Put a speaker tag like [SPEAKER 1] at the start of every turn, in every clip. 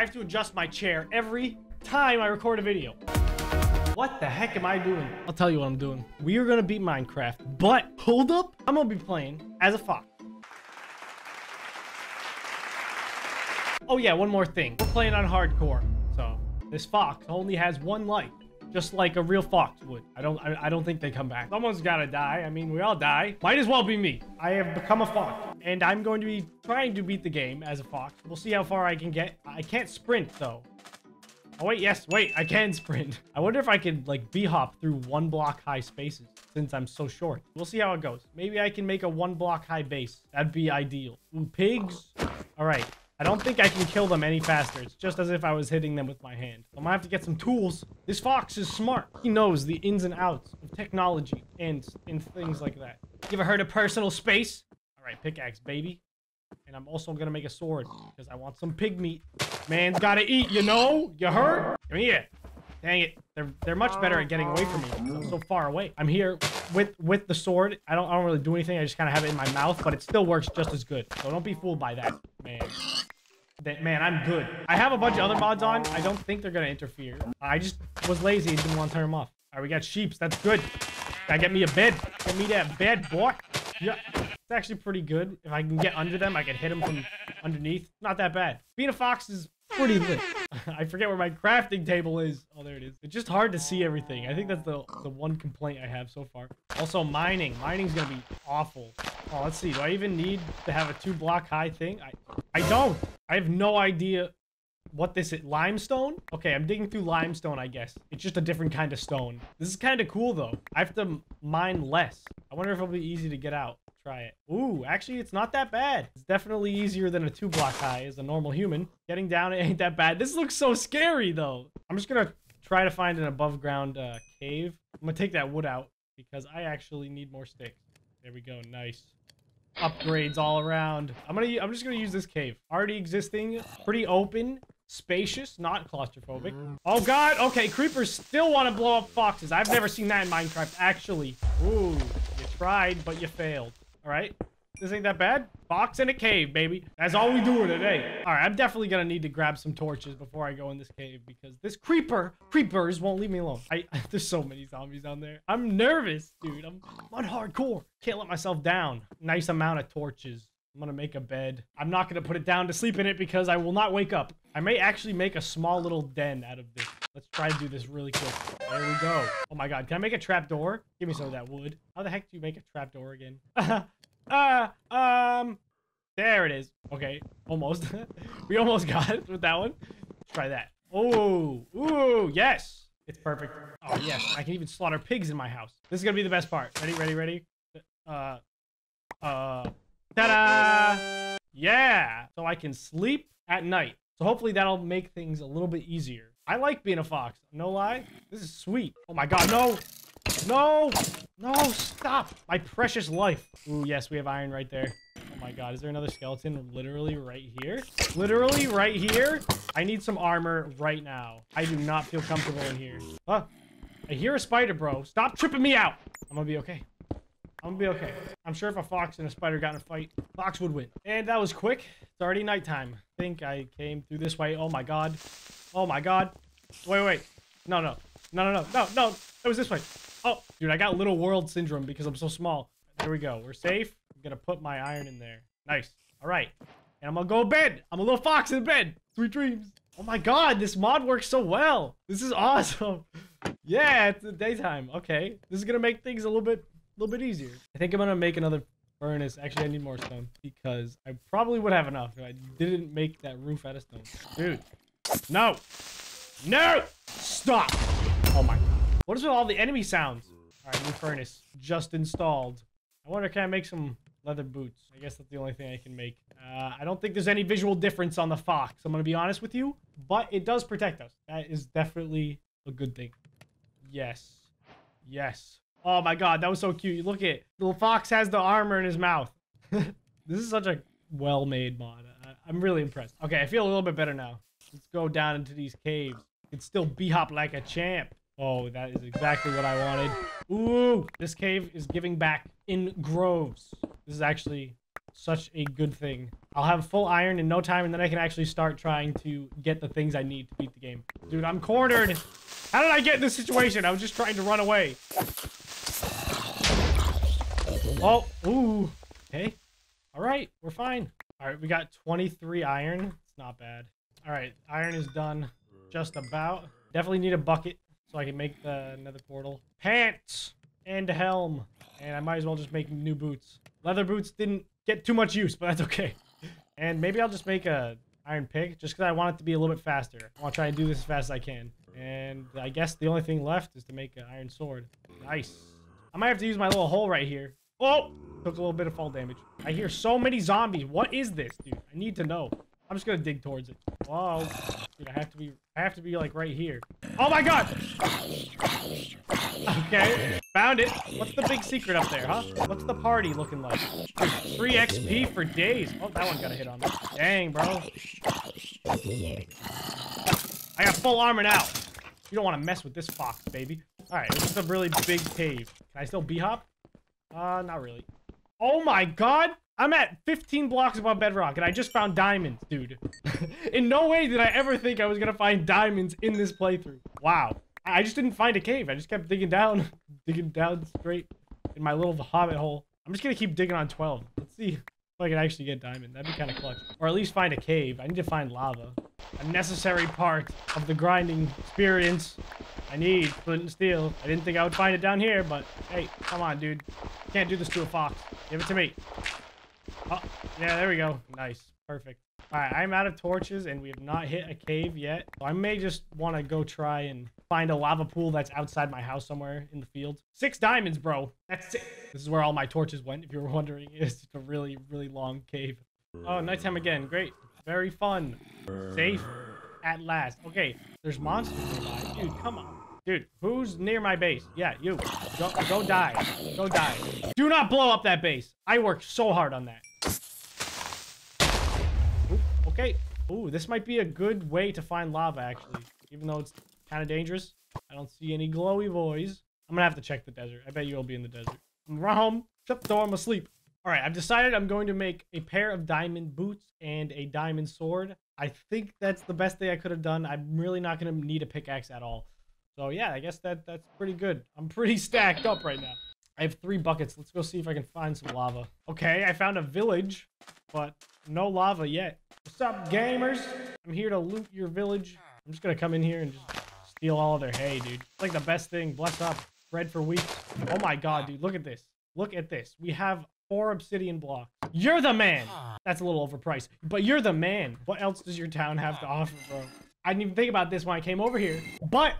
[SPEAKER 1] I have to adjust my chair every time I record a video. What the heck am I doing? I'll tell you what I'm doing. We are gonna beat Minecraft, but hold up. I'm gonna be playing as a fox. Oh yeah, one more thing. We're playing on hardcore. So this fox only has one life. Just like a real fox would. I don't I, I don't think they come back. Someone's gotta die. I mean, we all die. Might as well be me. I have become a fox. And I'm going to be trying to beat the game as a fox. We'll see how far I can get. I can't sprint though. Oh wait, yes, wait, I can sprint. I wonder if I could like b-hop through one block high spaces since I'm so short. We'll see how it goes. Maybe I can make a one block high base. That'd be ideal. Ooh, pigs. All right. I don't think I can kill them any faster. It's just as if I was hitting them with my hand. I'm gonna have to get some tools. This fox is smart. He knows the ins and outs of technology and, and things like that. You ever heard of personal space? All right, pickaxe, baby. And I'm also gonna make a sword because I want some pig meat. Man's gotta eat, you know? You heard? Come here. Dang it. They're they're much better at getting away from me I'm so far away. I'm here with with the sword. I don't I don't really do anything. I just kind of have it in my mouth, but it still works just as good. So don't be fooled by that, man. Man, I'm good. I have a bunch of other mods on. I don't think they're gonna interfere. I just was lazy and didn't want to turn them off. All right, we got sheeps. That's good. Gotta get me a bed. Get me that bed, boy. Yeah, it's actually pretty good. If I can get under them, I can hit them from underneath. Not that bad. Being a fox is pretty lit. I forget where my crafting table is. Oh, there it is. It's just hard to see everything. I think that's the, the one complaint I have so far. Also, mining. Mining's gonna be awful. Oh, let's see. Do I even need to have a two block high thing? I, I don't. I have no idea what this is. Limestone? Okay, I'm digging through limestone, I guess. It's just a different kind of stone. This is kind of cool, though. I have to mine less. I wonder if it'll be easy to get out. Try it. Ooh, actually, it's not that bad. It's definitely easier than a two block high as a normal human. Getting down, it ain't that bad. This looks so scary, though. I'm just gonna try to find an above ground uh, cave. I'm gonna take that wood out because I actually need more sticks. There we go. Nice upgrades all around. I'm gonna I'm just gonna use this cave. Already existing, pretty open, spacious, not claustrophobic. Oh god, okay, creepers still want to blow up foxes. I've never seen that in Minecraft, actually. Ooh, you tried, but you failed. All right. This ain't that bad. Box in a cave, baby. That's all we doing today. All right, I'm definitely gonna need to grab some torches before I go in this cave because this creeper, creepers won't leave me alone. I, there's so many zombies down there. I'm nervous, dude. I'm, I'm on hardcore. Can't let myself down. Nice amount of torches. I'm gonna make a bed. I'm not gonna put it down to sleep in it because I will not wake up. I may actually make a small little den out of this. Let's try to do this really quick. There we go. Oh my god, can I make a trap door? Give me some of that wood. How the heck do you make a trap door again? Uh, um, there it is. Okay, almost. we almost got it with that one. Let's try that. Oh, ooh, yes. It's perfect. Oh, yes. I can even slaughter pigs in my house. This is going to be the best part. Ready, ready, ready? Uh, uh, ta-da! Yeah. So I can sleep at night. So hopefully that'll make things a little bit easier. I like being a fox. No lie. This is sweet. Oh my god, no! No! No, stop! My precious life. Ooh, yes, we have iron right there. Oh my god, is there another skeleton literally right here? Literally right here? I need some armor right now. I do not feel comfortable in here. Huh? I hear a spider, bro. Stop tripping me out! I'm gonna be okay. I'm gonna be okay. I'm sure if a fox and a spider got in a fight, fox would win. And that was quick. It's already nighttime. I think I came through this way. Oh my god. Oh my god. Wait, wait. No, no. No, no, no. No, no. It was this way. Oh, dude, I got little world syndrome because I'm so small. There we go. We're safe. I'm gonna put my iron in there. Nice. All right. And I'm gonna go to bed. I'm a little fox in bed. Sweet dreams. Oh my god, this mod works so well. This is awesome. yeah, it's the daytime. Okay. This is gonna make things a little bit a little bit easier. I think I'm gonna make another furnace. Actually, I need more stone because I probably would have enough if I didn't make that roof out of stone. Dude. No. No! Stop! Oh my what is with all the enemy sounds? All right, new furnace just installed. I wonder, can I make some leather boots? I guess that's the only thing I can make. Uh, I don't think there's any visual difference on the fox. I'm going to be honest with you, but it does protect us. That is definitely a good thing. Yes. Yes. Oh my god, that was so cute. Look at. Little fox has the armor in his mouth. this is such a well-made mod. I I'm really impressed. Okay, I feel a little bit better now. Let's go down into these caves. Can still b-hop like a champ. Oh, that is exactly what I wanted. Ooh, this cave is giving back in groves. This is actually such a good thing. I'll have full iron in no time, and then I can actually start trying to get the things I need to beat the game. Dude, I'm cornered. How did I get in this situation? I was just trying to run away. Oh, ooh. Okay. All right, we're fine. All right, we got 23 iron. It's not bad. All right, iron is done just about. Definitely need a bucket so I can make the nether portal. Pants and helm. And I might as well just make new boots. Leather boots didn't get too much use, but that's okay. And maybe I'll just make a iron pick just because I want it to be a little bit faster. I want to try and do this as fast as I can. And I guess the only thing left is to make an iron sword. Nice. I might have to use my little hole right here. Oh! Took a little bit of fall damage. I hear so many zombies. What is this, dude? I need to know. I'm just gonna dig towards it. Whoa. Dude, I have to be I have to be like right here. Oh my god! Okay. Found it. What's the big secret up there, huh? What's the party looking like? Free XP for days. Oh, that one got a hit on me. Dang, bro. I got full armor now. You don't want to mess with this fox, baby. Alright, this is a really big cave. Can I still b-hop? Uh, not really. Oh my god! I'm at 15 blocks above bedrock, and I just found diamonds, dude. in no way did I ever think I was gonna find diamonds in this playthrough. Wow. I just didn't find a cave. I just kept digging down, digging down straight in my little hobbit hole. I'm just gonna keep digging on 12. Let's see if I can actually get diamond. That'd be kind of clutch. Or at least find a cave. I need to find lava. A necessary part of the grinding experience. I need flint and steel. I didn't think I would find it down here, but hey, come on, dude. Can't do this to a fox. Give it to me. Oh, yeah, there we go. Nice. Perfect. All right, I'm out of torches, and we have not hit a cave yet. So I may just want to go try and find a lava pool that's outside my house somewhere in the field. Six diamonds, bro. That's it. This is where all my torches went, if you were wondering. It's a really, really long cave. Oh, nighttime again. Great. Very fun. Safe at last. Okay, there's monsters nearby. Dude, come on. Dude, who's near my base? Yeah, you. Go, go die. Go die. Do not blow up that base. I worked so hard on that. Ooh, okay. Ooh, this might be a good way to find lava, actually. Even though it's kind of dangerous. I don't see any glowy boys. I'm gonna have to check the desert. I bet you'll be in the desert. I'm home. Shut the door. I'm asleep. All right, I've decided I'm going to make a pair of diamond boots and a diamond sword. I think that's the best thing I could have done. I'm really not to need a pickaxe at all. So yeah, I guess that that's pretty good. I'm pretty stacked up right now. I have three buckets. Let's go see if I can find some lava. Okay, I found a village, but no lava yet. What's up, gamers? I'm here to loot your village. I'm just to come in here and just steal all their hay, dude. It's like the best thing. Bless up. Bread for weeks. Oh my god, dude. Look at this. Look at this. We have four obsidian blocks. You're the man. That's a little overpriced, but you're the man. What else does your town have to offer, bro? I didn't even think about this when I came over here, but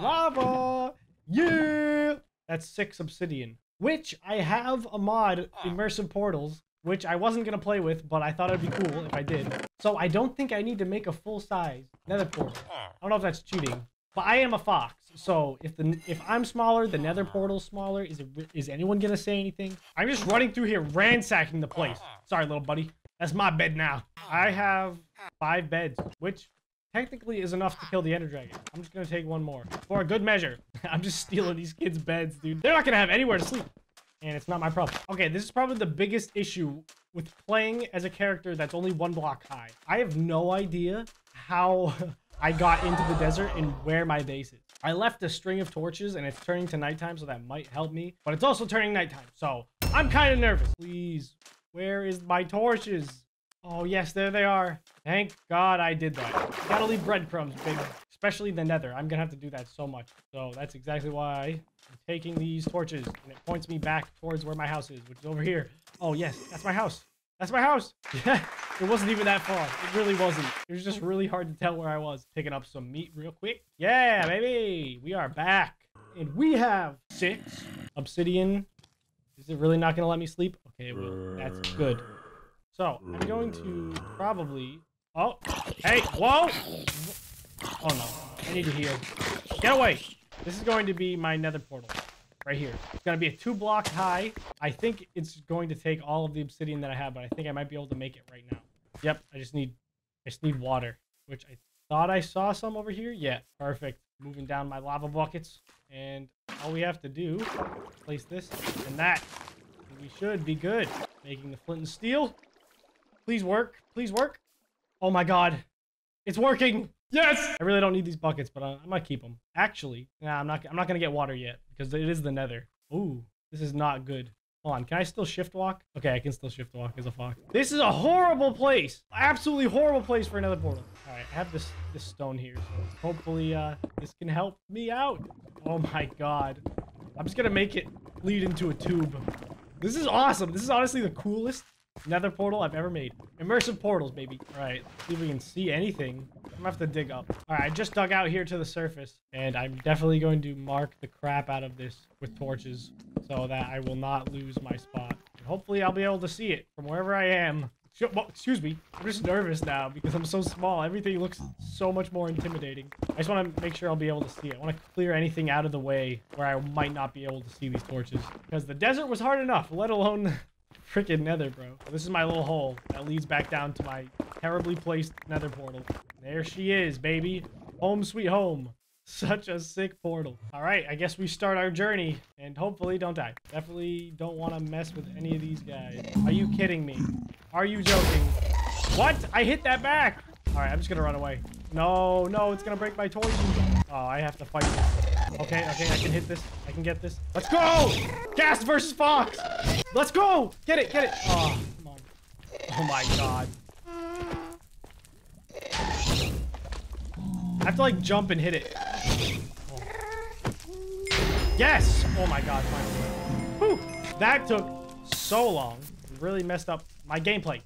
[SPEAKER 1] lava. Yeah. That's six obsidian, which I have a mod, immersive portals, which I wasn't going to play with, but I thought it'd be cool if I did. So I don't think I need to make a full size nether portal. I don't know if that's cheating, but I am a fox. So if the if I'm smaller, the nether portal's smaller. Is it is anyone gonna say anything? I'm just running through here, ransacking the place. Sorry, little buddy. That's my bed now. I have five beds, which technically is enough to kill the ender dragon. I'm just gonna take one more for a good measure. I'm just stealing these kids' beds, dude. They're not gonna have anywhere to sleep, and it's not my problem. Okay, this is probably the biggest issue with playing as a character that's only one block high. I have no idea how I got into the desert and where my base is. I left a string of torches and it's turning to nighttime, so that might help me. But it's also turning nighttime, so I'm kind of nervous. Please, where is my torches? Oh, yes, there they are. Thank God I did that. Gotta leave breadcrumbs, big. Especially the nether. I'm gonna have to do that so much. So that's exactly why I'm taking these torches. And it points me back towards where my house is, which is over here. Oh, yes, that's my house. That's my house. Yeah, it wasn't even that far. It really wasn't. It was just really hard to tell where I was. Picking up some meat real quick. Yeah, baby. We are back. And we have six obsidian. Is it really not going to let me sleep? Okay, well, that's good. So, I'm going to probably... Oh, hey, whoa! Oh, no. I need to heal. Get away! This is going to be my nether portal right here. It's going to be a two block high. I think it's going to take all of the obsidian that I have, but I think I might be able to make it right now. Yep, I just need, I just need water, which I thought I saw some over here. Yeah, perfect. Moving down my lava buckets. And all we have to do, place this and that. And we should be good. Making the flint and steel. Please work. Please work. Oh my god. It's working. Yes! I really don't need these buckets, but I, I might keep them. Actually, nah, I'm not I'm not gonna get water yet because it is the nether. Ooh, this is not good. Hold on, can I still shift walk? Okay, I can still shift walk as a fox. This is a horrible place. Absolutely horrible place for another portal. All right, I have this this stone here, so hopefully uh, this can help me out. Oh my god. I'm just gonna make it lead into a tube. This is awesome. This is honestly the coolest nether portal I've ever made. Immersive portals, baby. All right, see if we can see anything. I'm gonna have to dig up. All right, I just dug out here to the surface, and I'm definitely going to mark the crap out of this with torches so that I will not lose my spot. And hopefully, I'll be able to see it from wherever I am. Well, excuse me. I'm just nervous now because I'm so small. Everything looks so much more intimidating. I just want to make sure I'll be able to see it. I want to clear anything out of the way where I might not be able to see these torches. Because the desert was hard enough, let alone freaking nether, bro. This is my little hole that leads back down to my terribly placed nether portal. There she is, baby. Home sweet home. Such a sick portal. All right, I guess we start our journey and hopefully don't die. Definitely don't want to mess with any of these guys. Are you kidding me? Are you joking? What? I hit that back. All right, I'm just going to run away. No, no, it's going to break my torches. Oh, I have to fight this. Okay, okay, I can hit this. I can get this. Let's go! Gas versus Fox! Let's go! Get it, get it! Oh, come on. Oh my god. I have to like jump and hit it. Oh. Yes! Oh my god, finally. Whew! That took so long. Really messed up my gameplay.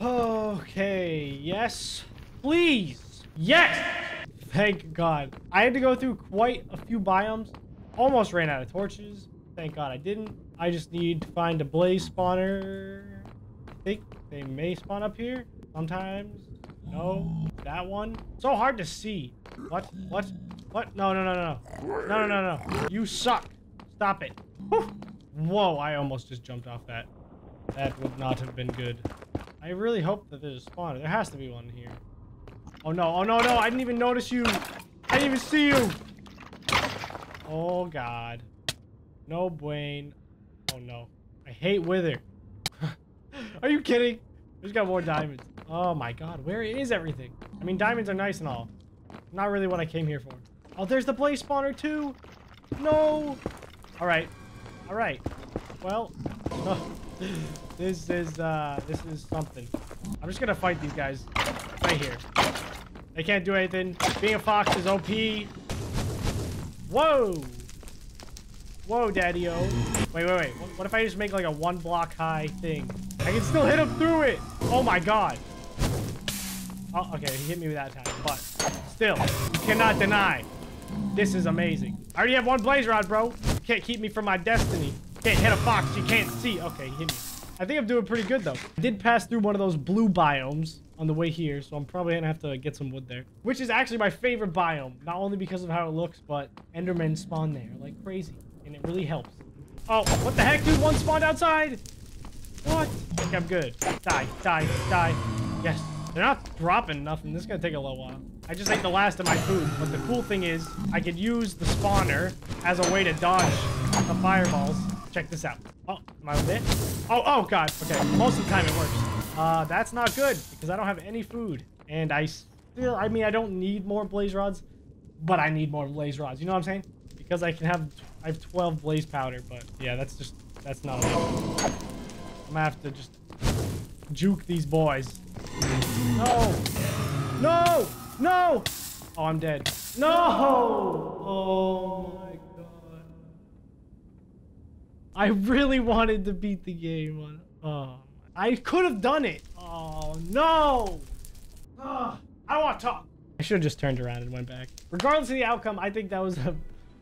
[SPEAKER 1] Okay, yes. Please! Yes! Thank God. I had to go through quite a few biomes. Almost ran out of torches. Thank God I didn't. I just need to find a blaze spawner. I think they may spawn up here sometimes. No, that one. So hard to see. What? What? What? No, no, no, no, no. No, no, no. You suck. Stop it. Whew. Whoa, I almost just jumped off that. That would not have been good. I really hope that there's a spawner. There has to be one here. Oh no, oh no, no, I didn't even notice you. I didn't even see you. Oh god. No Bwayne. Oh no. I hate Wither. Are you kidding? I just got more diamonds. Oh my god, where is everything? I mean, diamonds are nice and all. Not really what I came here for. Oh, there's the blaze spawner too. No. All right. All right. Well, this is uh, this is something. I'm just gonna fight these guys right here. They can't do anything. Being a fox is OP. Whoa. Whoa, daddy-o. Wait, wait, wait. What if I just make like a one block high thing? I can still hit him through it. Oh my god. Oh, okay, he hit me with that time. But still, cannot deny. This is amazing. I already have one blaze rod, bro. Can't keep me from my destiny. Can't hit a fox you can't see. Okay, he hit me. I think I'm doing pretty good, though. I did pass through one of those blue biomes on the way here, so I'm probably gonna have to get some wood there. Which is actually my favorite biome, not only because of how it looks, but Endermen spawn there like crazy, and it really helps. Oh, what the heck, dude? One spawned outside! What? I think I'm good. Die, die, die. Yes. They're not dropping nothing. This is gonna take a little while. I just ate the last of my food, but the cool thing is I could use the spawner as a way to dodge the fireballs. Check this out. Oh, am I lit? Oh, oh god. Okay, most of the time it works. Uh, that's not good because I don't have any food. And I still, I mean, I don't need more blaze rods, but I need more blaze rods. You know what I'm saying? Because I can have, I have 12 blaze powder, but yeah, that's just, that's not enough. I'm gonna have to just juke these boys. No! No! No! Oh, I'm dead. No! Oh my. I really wanted to beat the game. Oh. I could have done it. Oh, no. Oh, I want to talk. I should have just turned around and went back. Regardless of the outcome, I think that was a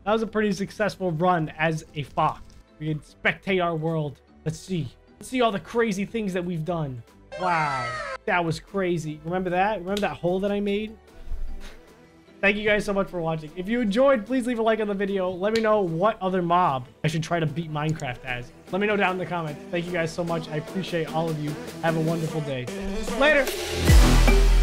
[SPEAKER 1] that was a pretty successful run as a fox. We can spectate our world. Let's see. Let's see all the crazy things that we've done. Wow. That was crazy. Remember that? Remember that hole that I made? Thank you guys so much for watching. If you enjoyed, please leave a like on the video. Let me know what other mob I should try to beat Minecraft as. Let me know down in the comments. Thank you guys so much. I appreciate all of you. Have a wonderful day. Later.